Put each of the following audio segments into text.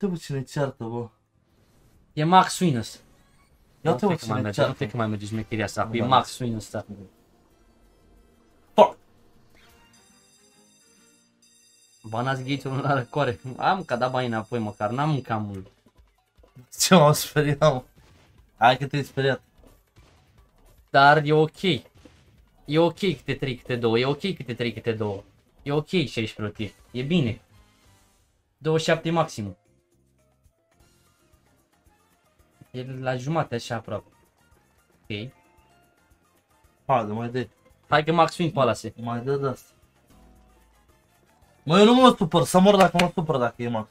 Uite bă cine ceartă, bă. E Max Swin ăsta. Ia Nu uite bă cred că mai cine merge, nu ceartă. cred că mai merge șmecheria asta, cu e Da. Max Swin ăsta. Fuck! Banați ghițul la răcoare. Am ca da bani înapoi măcar, n-am mâncat mult. Ce m-am speriat, mă. Hai că te-ai speriat. Dar e ok. E ok câte 3, câte 2, e ok câte 3, câte 2. E ok 16 rotiri, e bine. 27 maxim. E la jumate așa aproape. Ok. Haide, mai dă Hai că Max Win pe ăla se. Mai dă de asta. Mă, eu nu mă supăr, să mor dacă mă supăr dacă e Max.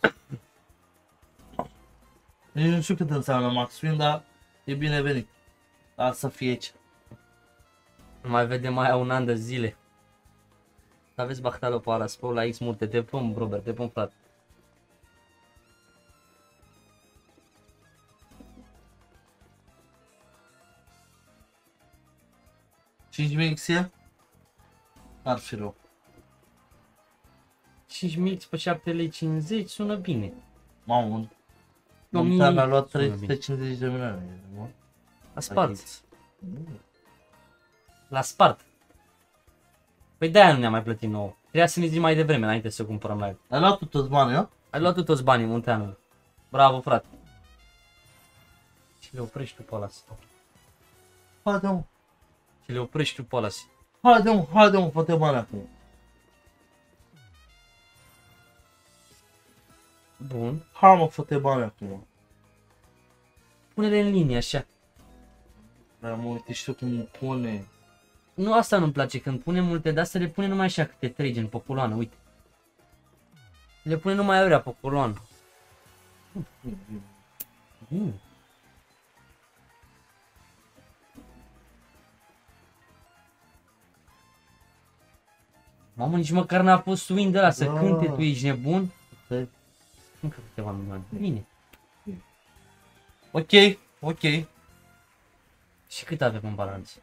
Nici nu știu cât înseamnă Max Win, dar e binevenit. Dar să fie aici. Nu mai vedem mai un an de zile. Aveți Bactalo pe ăla, spor la X multe, te pun, Robert, te pun, frate. Cinci mixie? Ar fi rău. 5 mix pe 7 lei 50 sună bine. Mamă, un... O Un mie- mi-a luat sună bine. 350 de milioane. mă. La spart. La spart. Păi de-aia nu ne-a mai plătit nouă. Trebuia să ne zi mai devreme, înainte să cumpărăm live. Ai luat tu toți banii, eu? Ai luat tu toți banii, Munteanu. Bravo, frate. Și le oprești tu pe ăla. Haide mă, Și le oprești tu pe ăla. haide mă, haide mă, fă bani acum. Bun. Hai mă, fă bani acum. Pune-le în linie, așa. Dar mă uite și tu cum pune. Nu, asta nu-mi place, când pune multe de astea, le pune numai așa câte trei, gen pe coloană, uite. Le pune numai aurea pe coloană. Mm. Mamă, nici măcar n-a fost swing de la să Da. cânte, tu ești nebun? Stai. Încă câteva milioane. Bine. Ok, ok. Și cât avem în balanță?